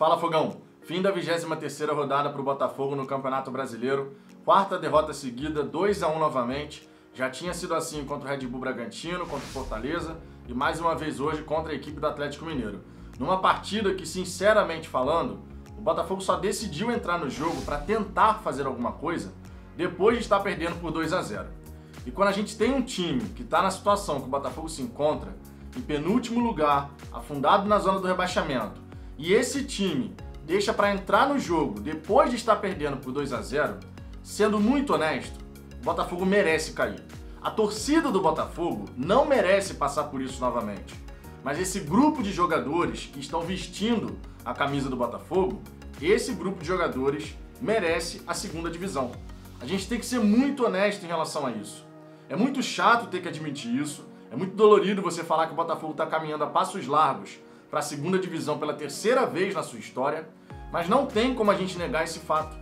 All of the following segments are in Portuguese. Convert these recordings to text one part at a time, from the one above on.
Fala Fogão! Fim da 23ª rodada para o Botafogo no Campeonato Brasileiro. Quarta derrota seguida, 2 a 1 novamente. Já tinha sido assim contra o Red Bull Bragantino, contra o Fortaleza e mais uma vez hoje contra a equipe do Atlético Mineiro. Numa partida que, sinceramente falando, o Botafogo só decidiu entrar no jogo para tentar fazer alguma coisa depois de estar perdendo por 2 a 0. E quando a gente tem um time que está na situação que o Botafogo se encontra, em penúltimo lugar, afundado na zona do rebaixamento, e esse time deixa para entrar no jogo depois de estar perdendo por 2 a 0, sendo muito honesto, o Botafogo merece cair. A torcida do Botafogo não merece passar por isso novamente. Mas esse grupo de jogadores que estão vestindo a camisa do Botafogo, esse grupo de jogadores merece a segunda divisão. A gente tem que ser muito honesto em relação a isso. É muito chato ter que admitir isso, é muito dolorido você falar que o Botafogo está caminhando a passos largos para a segunda divisão pela terceira vez na sua história, mas não tem como a gente negar esse fato.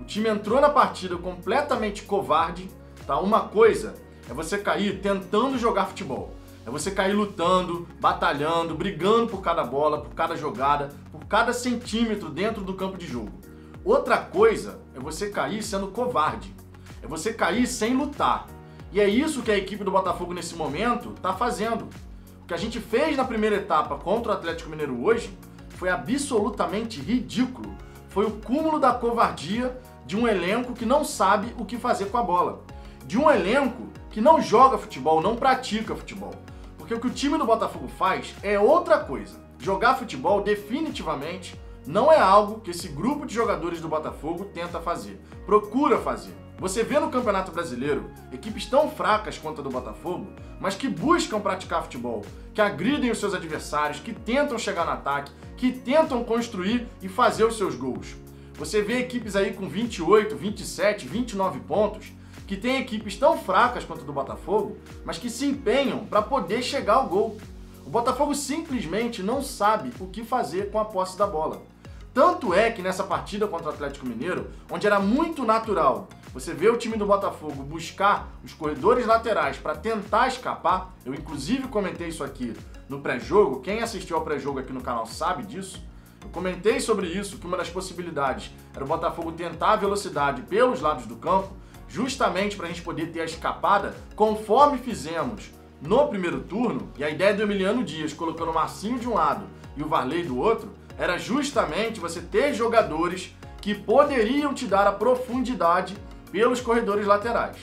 O time entrou na partida completamente covarde, tá? Uma coisa é você cair tentando jogar futebol. É você cair lutando, batalhando, brigando por cada bola, por cada jogada, por cada centímetro dentro do campo de jogo. Outra coisa é você cair sendo covarde. É você cair sem lutar. E é isso que a equipe do Botafogo nesse momento está fazendo que a gente fez na primeira etapa contra o Atlético Mineiro hoje foi absolutamente ridículo. Foi o cúmulo da covardia de um elenco que não sabe o que fazer com a bola. De um elenco que não joga futebol, não pratica futebol. Porque o que o time do Botafogo faz é outra coisa. Jogar futebol definitivamente não é algo que esse grupo de jogadores do Botafogo tenta fazer, procura fazer. Você vê no Campeonato Brasileiro equipes tão fracas quanto a do Botafogo, mas que buscam praticar futebol, que agridem os seus adversários, que tentam chegar no ataque, que tentam construir e fazer os seus gols. Você vê equipes aí com 28, 27, 29 pontos, que tem equipes tão fracas quanto a do Botafogo, mas que se empenham para poder chegar ao gol. O Botafogo simplesmente não sabe o que fazer com a posse da bola. Tanto é que nessa partida contra o Atlético Mineiro, onde era muito natural você vê o time do Botafogo buscar os corredores laterais para tentar escapar, eu inclusive comentei isso aqui no pré-jogo, quem assistiu ao pré-jogo aqui no canal sabe disso. Eu comentei sobre isso, que uma das possibilidades era o Botafogo tentar a velocidade pelos lados do campo, justamente para a gente poder ter a escapada, conforme fizemos no primeiro turno, e a ideia do Emiliano Dias colocando o Marcinho de um lado e o Varley do outro, era justamente você ter jogadores que poderiam te dar a profundidade pelos corredores laterais.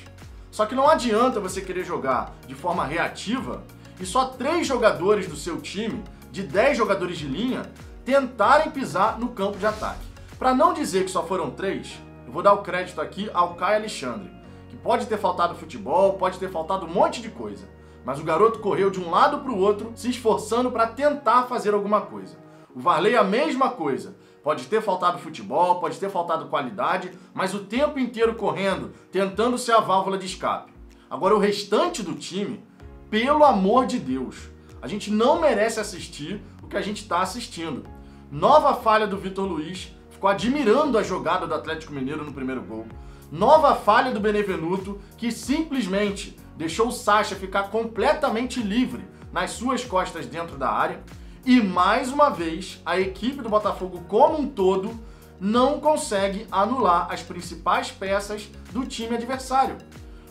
Só que não adianta você querer jogar de forma reativa e só três jogadores do seu time, de 10 jogadores de linha, tentarem pisar no campo de ataque. Para não dizer que só foram três, eu vou dar o crédito aqui ao Caio Alexandre, que pode ter faltado futebol, pode ter faltado um monte de coisa, mas o garoto correu de um lado para o outro, se esforçando para tentar fazer alguma coisa. O Varley a mesma coisa. Pode ter faltado futebol, pode ter faltado qualidade, mas o tempo inteiro correndo, tentando ser a válvula de escape. Agora o restante do time, pelo amor de Deus, a gente não merece assistir o que a gente está assistindo. Nova falha do Vitor Luiz, ficou admirando a jogada do Atlético Mineiro no primeiro gol. Nova falha do Benevenuto, que simplesmente deixou o Sacha ficar completamente livre nas suas costas dentro da área. E mais uma vez, a equipe do Botafogo como um todo não consegue anular as principais peças do time adversário.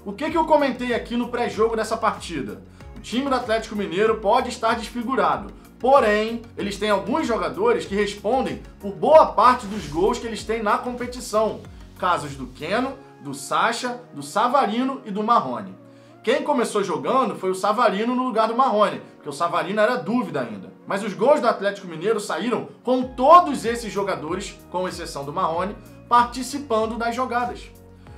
O que, que eu comentei aqui no pré-jogo dessa partida? O time do Atlético Mineiro pode estar desfigurado, porém, eles têm alguns jogadores que respondem por boa parte dos gols que eles têm na competição. Casos do Keno, do Sacha, do Savarino e do Marrone. Quem começou jogando foi o Savarino no lugar do Marrone, porque o Savarino era dúvida ainda. Mas os gols do Atlético Mineiro saíram com todos esses jogadores, com exceção do Marrone, participando das jogadas.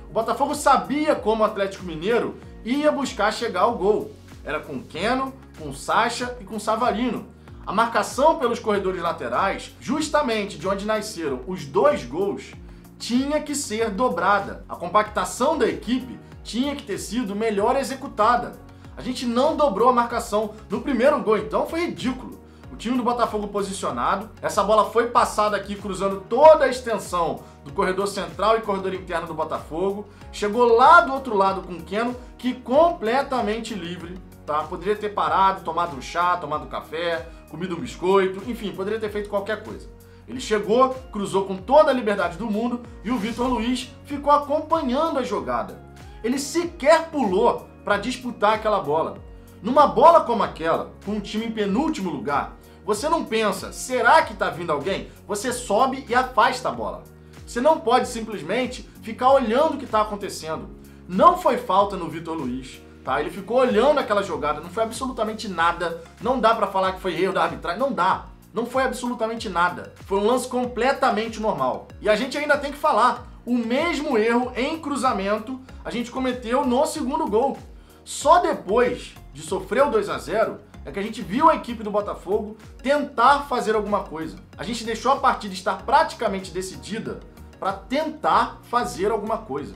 O Botafogo sabia como o Atlético Mineiro ia buscar chegar ao gol. Era com Keno, com Sacha e com Savarino. A marcação pelos corredores laterais, justamente de onde nasceram os dois gols, tinha que ser dobrada. A compactação da equipe tinha que ter sido melhor executada. A gente não dobrou a marcação. No primeiro gol, então, foi ridículo. O time do Botafogo posicionado, essa bola foi passada aqui cruzando toda a extensão do corredor central e corredor interno do Botafogo. Chegou lá do outro lado com o Keno, que completamente livre, tá? Poderia ter parado, tomado um chá, tomado um café, comido um biscoito, enfim, poderia ter feito qualquer coisa. Ele chegou, cruzou com toda a liberdade do mundo e o Vitor Luiz ficou acompanhando a jogada. Ele sequer pulou para disputar aquela bola. Numa bola como aquela, com um time em penúltimo lugar, você não pensa, será que está vindo alguém? Você sobe e afasta a bola. Você não pode simplesmente ficar olhando o que está acontecendo. Não foi falta no Vitor Luiz, tá? Ele ficou olhando aquela jogada, não foi absolutamente nada. Não dá para falar que foi erro da arbitragem, não dá. Não foi absolutamente nada. Foi um lance completamente normal. E a gente ainda tem que falar, o mesmo erro em cruzamento a gente cometeu no segundo gol. Só depois de sofrer o 2 a 0 é que a gente viu a equipe do Botafogo tentar fazer alguma coisa. A gente deixou a partida estar praticamente decidida para tentar fazer alguma coisa.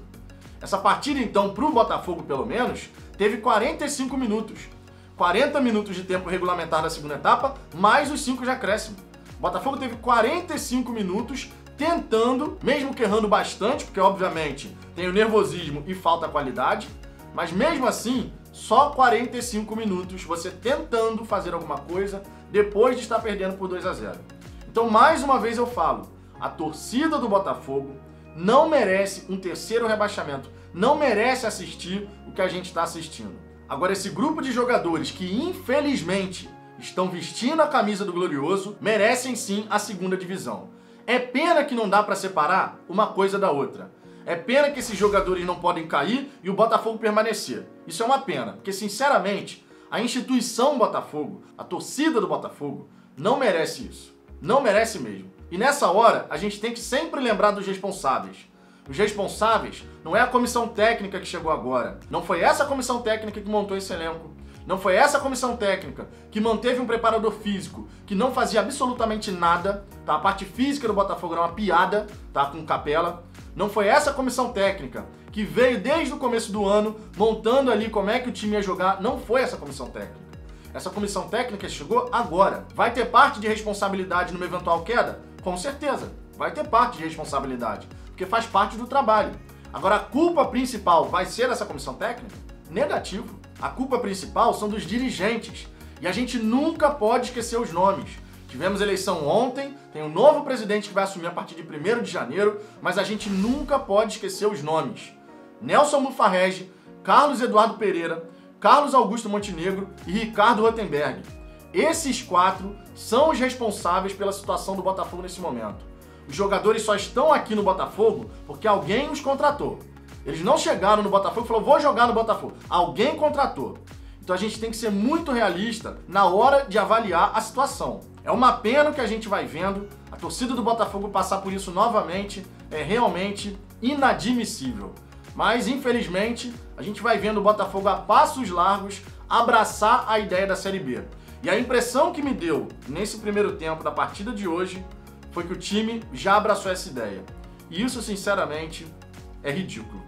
Essa partida, então, para o Botafogo, pelo menos, teve 45 minutos. 40 minutos de tempo regulamentar da segunda etapa, mais os 5 de acréscimo. O Botafogo teve 45 minutos tentando, mesmo que errando bastante, porque obviamente tem o nervosismo e falta qualidade, mas mesmo assim, só 45 minutos você tentando fazer alguma coisa depois de estar perdendo por 2 a 0. Então, mais uma vez eu falo, a torcida do Botafogo não merece um terceiro rebaixamento, não merece assistir o que a gente está assistindo. Agora, esse grupo de jogadores que infelizmente estão vestindo a camisa do Glorioso merecem sim a segunda divisão. É pena que não dá para separar uma coisa da outra. É pena que esses jogadores não podem cair e o Botafogo permanecer. Isso é uma pena, porque sinceramente, a instituição Botafogo, a torcida do Botafogo, não merece isso. Não merece mesmo. E nessa hora, a gente tem que sempre lembrar dos responsáveis. Os responsáveis não é a comissão técnica que chegou agora. Não foi essa comissão técnica que montou esse elenco. Não foi essa comissão técnica que manteve um preparador físico que não fazia absolutamente nada, tá? A parte física do Botafogo era uma piada, tá? Com capela. Não foi essa comissão técnica que veio desde o começo do ano montando ali como é que o time ia jogar. Não foi essa comissão técnica. Essa comissão técnica chegou agora. Vai ter parte de responsabilidade numa eventual queda? Com certeza. Vai ter parte de responsabilidade porque faz parte do trabalho. Agora, a culpa principal vai ser dessa comissão técnica? Negativo. A culpa principal são dos dirigentes. E a gente nunca pode esquecer os nomes. Tivemos eleição ontem, tem um novo presidente que vai assumir a partir de 1 de janeiro, mas a gente nunca pode esquecer os nomes. Nelson Mufarrege, Carlos Eduardo Pereira, Carlos Augusto Montenegro e Ricardo Rotenberg. Esses quatro são os responsáveis pela situação do Botafogo nesse momento. Os jogadores só estão aqui no Botafogo porque alguém os contratou. Eles não chegaram no Botafogo e falaram, vou jogar no Botafogo. Alguém contratou. Então a gente tem que ser muito realista na hora de avaliar a situação. É uma pena que a gente vai vendo. A torcida do Botafogo passar por isso novamente é realmente inadmissível. Mas infelizmente a gente vai vendo o Botafogo a passos largos abraçar a ideia da Série B. E a impressão que me deu nesse primeiro tempo da partida de hoje foi que o time já abraçou essa ideia. E isso, sinceramente, é ridículo.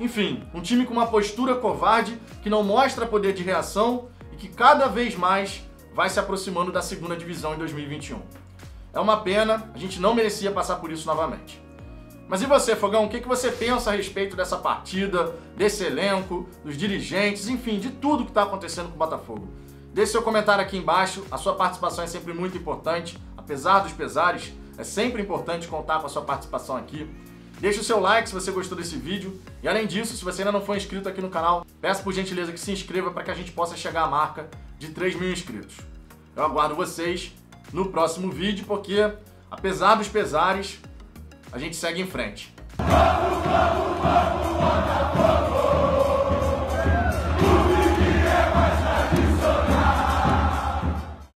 Enfim, um time com uma postura covarde, que não mostra poder de reação e que cada vez mais vai se aproximando da segunda divisão em 2021. É uma pena, a gente não merecia passar por isso novamente. Mas e você, Fogão? O que você pensa a respeito dessa partida, desse elenco, dos dirigentes, enfim, de tudo que está acontecendo com o Botafogo? Deixe seu comentário aqui embaixo, a sua participação é sempre muito importante, apesar dos pesares. É sempre importante contar com a sua participação aqui. Deixe o seu like se você gostou desse vídeo. E além disso, se você ainda não for inscrito aqui no canal, peço por gentileza que se inscreva para que a gente possa chegar à marca de 3 mil inscritos. Eu aguardo vocês no próximo vídeo, porque apesar dos pesares, a gente segue em frente. Vamos, vamos, vamos,